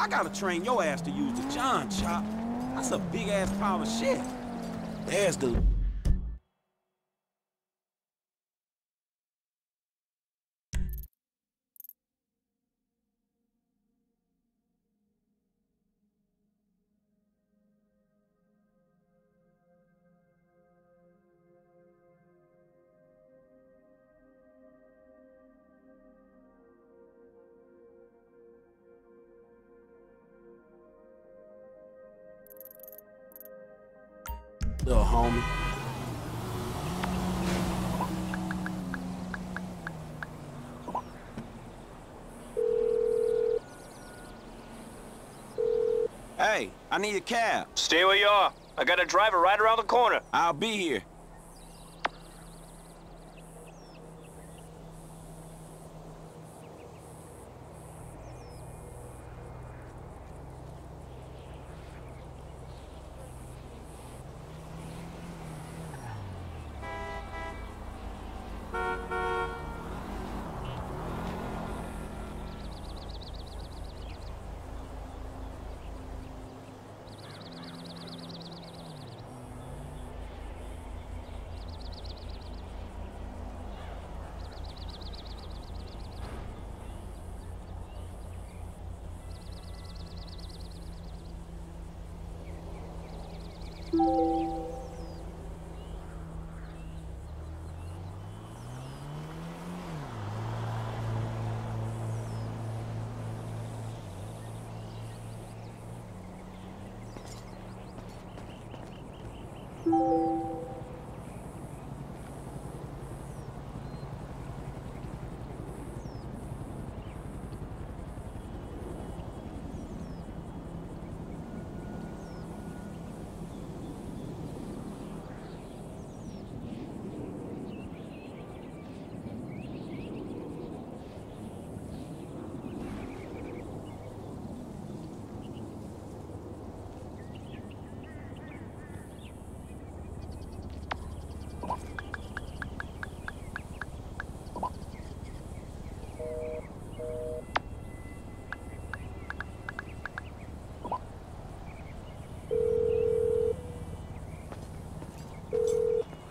I gotta train your ass to use the John chop. That's a big ass pile of shit. There's the little homie. Hey, I need a cab. Stay where you are. I got a driver right around the corner. I'll be here.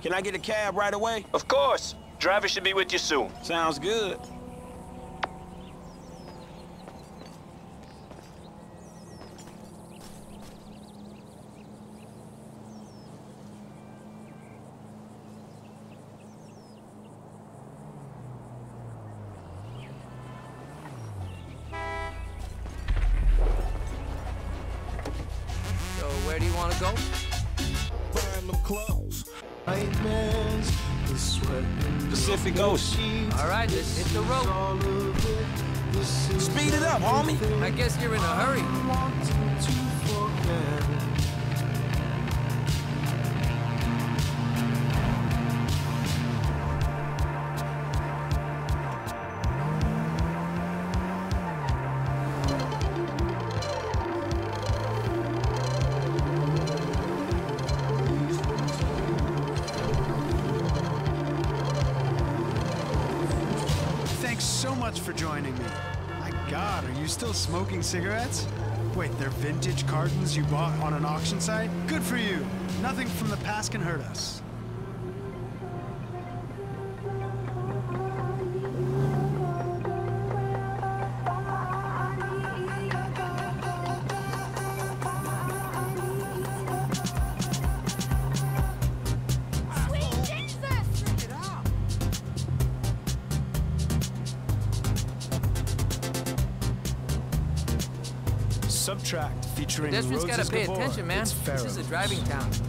Can I get a cab right away? Of course. Driver should be with you soon. Sounds good. In your Pacific Ocean. sheets. All right, let's hit the road. All of it. This is Speed it up, homie. I guess you're in a hurry. Smoking cigarettes? Wait, they're vintage cartons you bought on an auction site? Good for you. Nothing from the past can hurt us. Featuring Pedestrians Roses gotta pay attention, man. This is a driving town.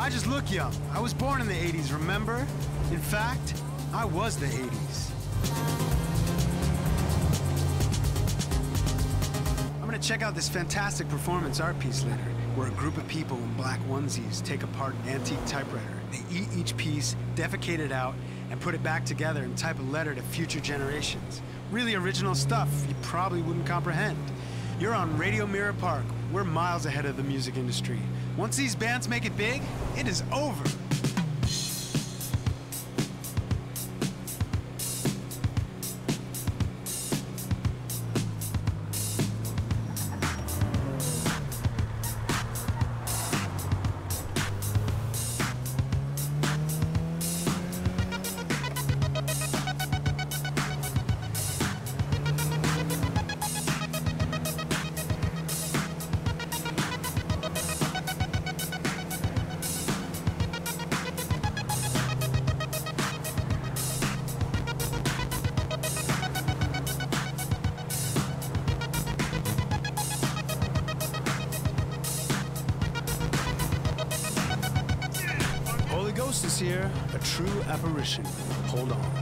I just look young. I was born in the 80s, remember? In fact, I was the 80s. I'm gonna check out this fantastic performance art piece later, where a group of people in black onesies take apart an antique typewriter. They eat each piece, defecate it out, and put it back together and type a letter to future generations. Really original stuff you probably wouldn't comprehend. You're on Radio Mirror Park. We're miles ahead of the music industry. Once these bands make it big, it is over. Here, a true apparition. Hold on.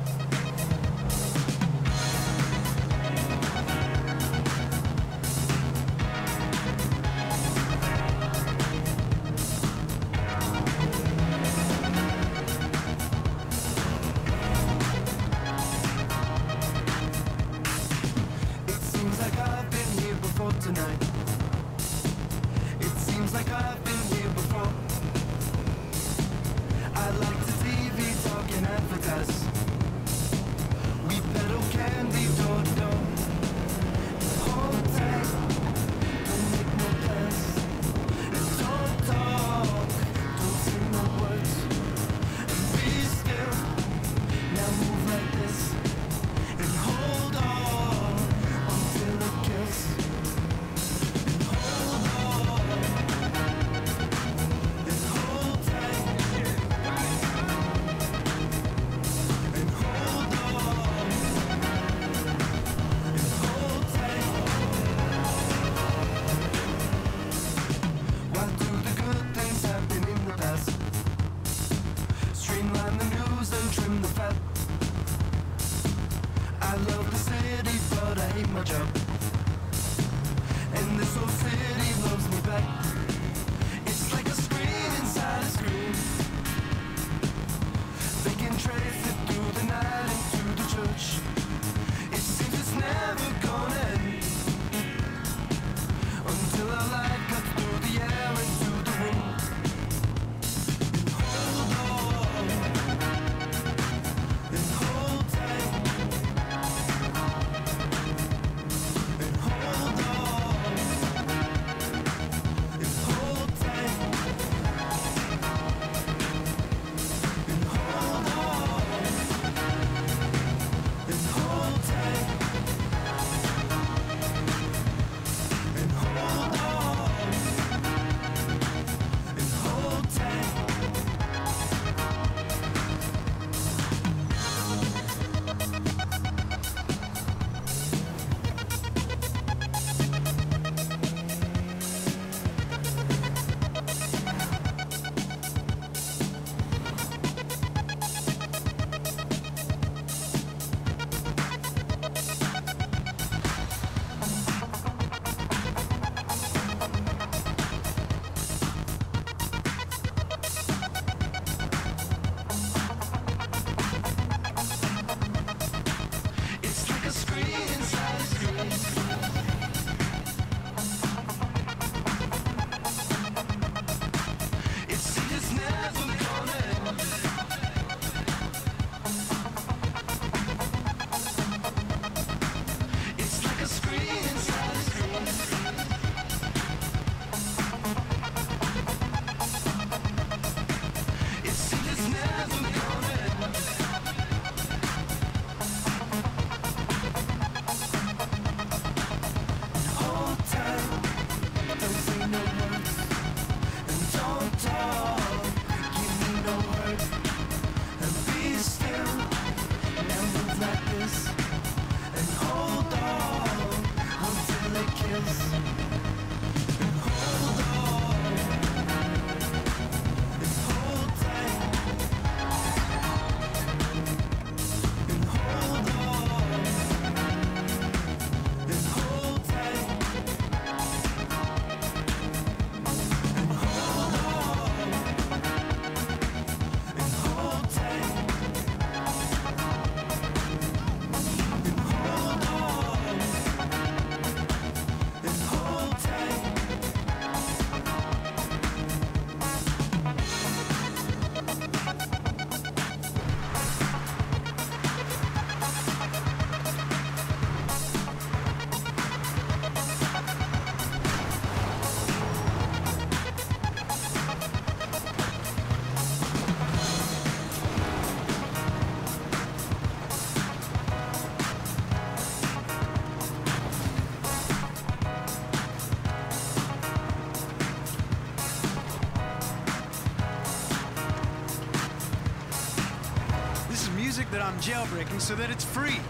Music that I'm jailbreaking so that it's free.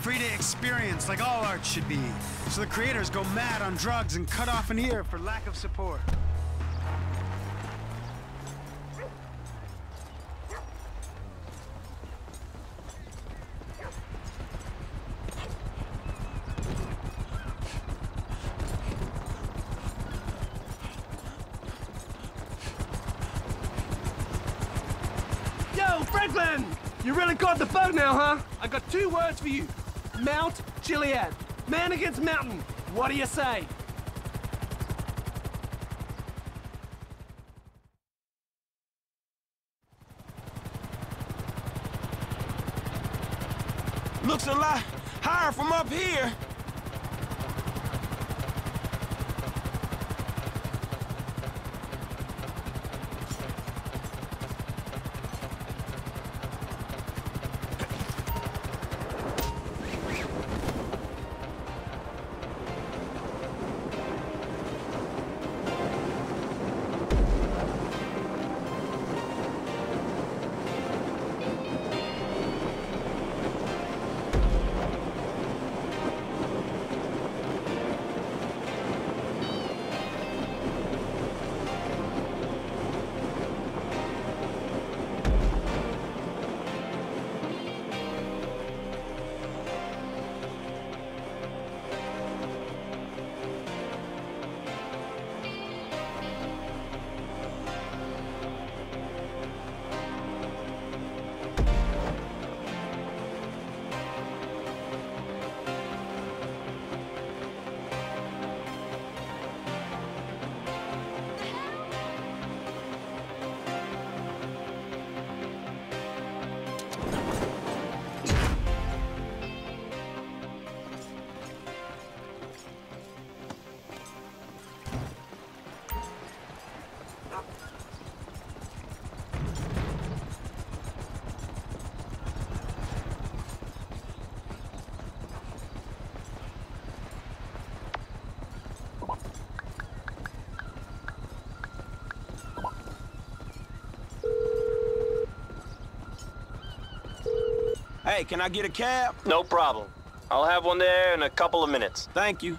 Free to experience like all art should be. So the creators go mad on drugs and cut off an ear for lack of support. You really got the bug now, huh? I got two words for you. Mount Chiliad. Man against mountain. What do you say? Looks a lot higher from up here. Hey, can I get a cab? No problem. I'll have one there in a couple of minutes. Thank you.